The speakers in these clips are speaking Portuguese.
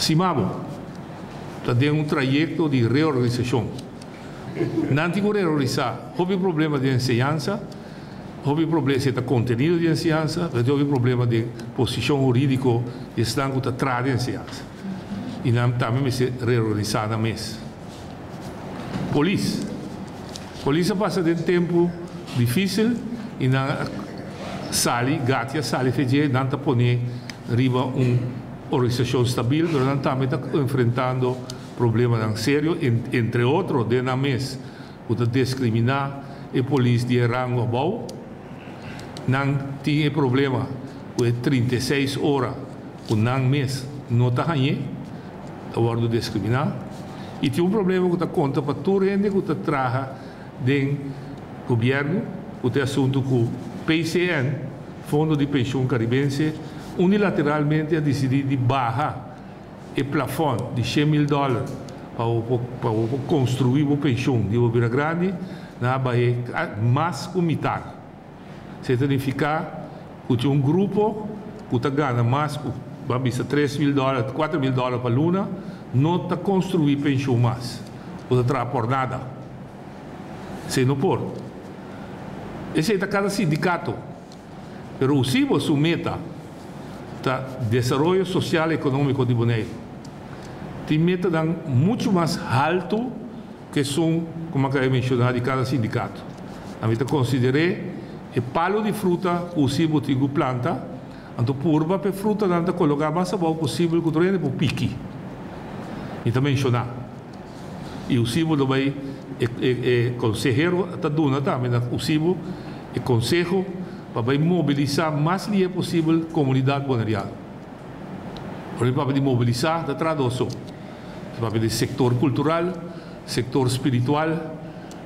Simabo está dentro um trajeto de reorganização. Não tem que reorganizar. Houve problema de ensinança, houve problema de conteúdo de ensinança, houve problema de posição jurídica que estão com a de ensinança. E não também se reorganizar na mesa. Polícia. Polícia passa de um tempo difícil e na sali, gatia sali, fez não está poner riba um organização estável, mas não também está enfrentando problemas sérios, entre outros, de na mês, o discriminar a polícia de rango bom, não tinha problema com 36 horas, o não mês, não está ganhando, de discriminar, e tinha um problema que está conta para toda gente que está traga do governo, o assunto com o PCN, Fundo de Pensão Caribense, unilateralmente a decidir de barrar o plafond de 100 mil dólares para, para, construir uma pensão de Obra Grande na Bahia, mais que metade. Significa que um grupo que ganhando mais que 3 mil dólares, 4 mil dólares para a luna, não está construindo pensão mais. Não está por nada. Se não por. Esse é cada sindicato. Mas o CIBO, meta, tá desenvolvimento social e econômico de Bonaire. Tem meta muito mais alto que são, como acabei de mencionar, de cada sindicato. A meta considerei o palo de fruta o CIBO tem planta, então purba para fruta não colocar mais bom possível que o treino para pique. E também mencionar. E o CIBO também é, é, é conselheiro, está dando também, o CIBO é conselho para mobilizar mais é possível a comunidade bonarial. Para mobilizar da tradução. Para o setor cultural, setor espiritual,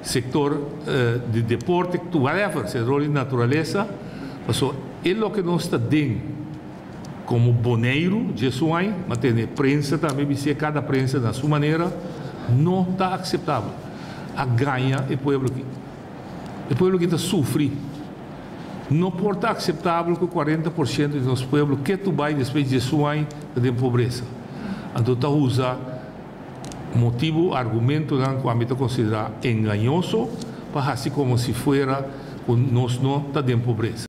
setor uh, de deporte, whatever, setor de natureza. Então, é o que nós está dentro como boneiro de Suai, mas tem prensa também, se cada prensa da sua maneira, não está aceitável. A ganha é o povo aqui. É o povo que está sofrendo não estar aceitável que 40% do nosso povo que tu vai depois de sua de pobreza. Então, está usa motivo, argumento, não, que a gente considera engañoso, para assim como se fuera, nós não está de pobreza.